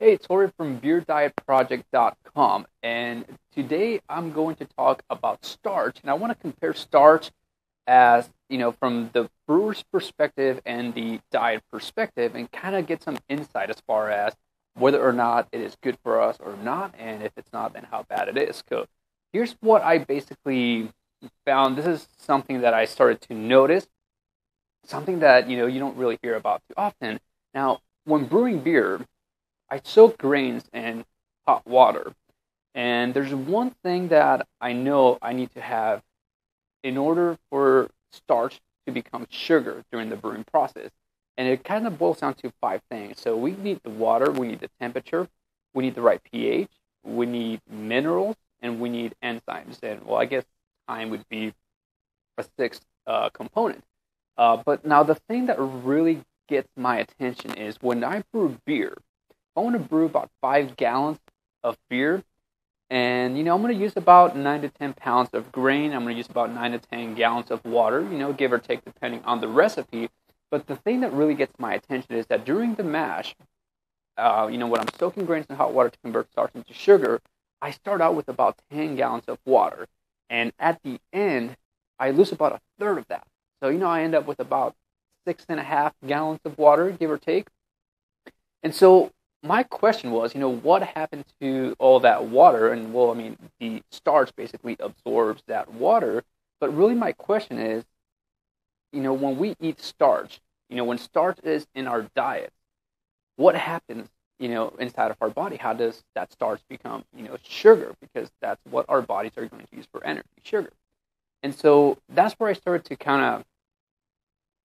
Hey, it's Tori from BeerDietProject.com, and today I'm going to talk about starch, and I want to compare starch as you know from the brewer's perspective and the diet perspective, and kind of get some insight as far as whether or not it is good for us or not, and if it's not, then how bad it is. So here's what I basically found. This is something that I started to notice, something that you know you don't really hear about too often. Now, when brewing beer I soak grains in hot water. And there's one thing that I know I need to have in order for starch to become sugar during the brewing process. And it kind of boils down to five things. So we need the water, we need the temperature, we need the right pH, we need minerals, and we need enzymes. And well, I guess time would be a sixth uh, component. Uh, but now the thing that really gets my attention is when I brew beer, I want to brew about five gallons of beer, and you know I'm going to use about nine to ten pounds of grain. I'm going to use about nine to ten gallons of water. You know, give or take depending on the recipe. But the thing that really gets my attention is that during the mash, uh, you know, when I'm soaking grains in hot water to convert starch into sugar, I start out with about 10 gallons of water. And at the end, I lose about a third of that. So, you know, I end up with about six and a half gallons of water, give or take. And so my question was, you know, what happened to all that water? And well, I mean, the starch basically absorbs that water. But really, my question is, you know, when we eat starch, you know, when starch is in our diet, what happens, you know, inside of our body? How does that starch become, you know, sugar? Because that's what our bodies are going to use for energy, sugar. And so that's where I started to kind of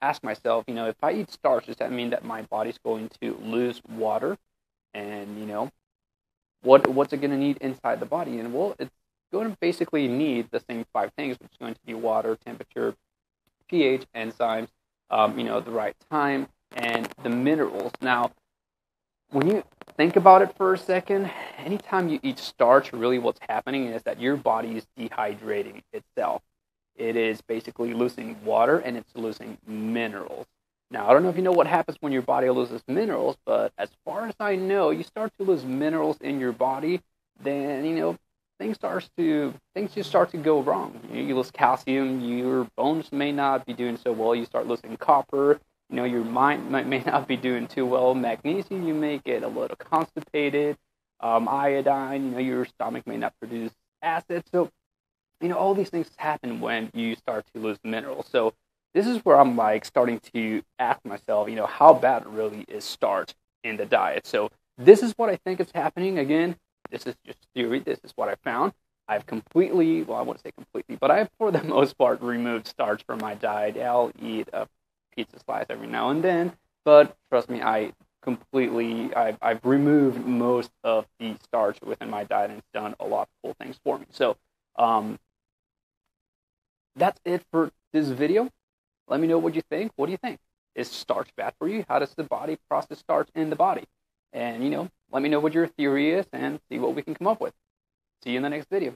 ask myself, you know, if I eat starch, does that mean that my body's going to lose water? And you know what what's it going to need inside the body? And well it's going to basically need the same five things which is going to be water temperature ph enzymes um, you know the right time and the minerals. Now when you think about it for a second anytime you eat starch really what's happening is that your body is dehydrating itself. It is basically losing water and it's losing minerals now, I don't know if you know what happens when your body loses minerals, but as far as I know, you start to lose minerals in your body, then you know things starts to things just start to go wrong. You, lose calcium, your bones may not be doing so well. You start losing copper. You know, your mind might, may not be doing too well. Magnesium, you may get a little constipated. Um, iodine, you know, your stomach may not produce acid. So, you know, all these things happen when you start to lose minerals. So this is where I'm like starting to ask myself, you know, how bad really is starch in the diet? So this is what I think is happening. Again, this is just theory. This is what I found. I've completely, well, I won't say completely, but I've for the most part removed starch from my diet. I'll eat a pizza slice every now and then, but trust me, I completely, I've, I've removed most of the starch within my diet and it's done a lot of cool things for me. So, um, that's it for this video. Let me know what you think. What do you think? Is starch bad for you? How does the body process starch in the body? And, you know, let me know what your theory is and see what we can come up with. See you in the next video.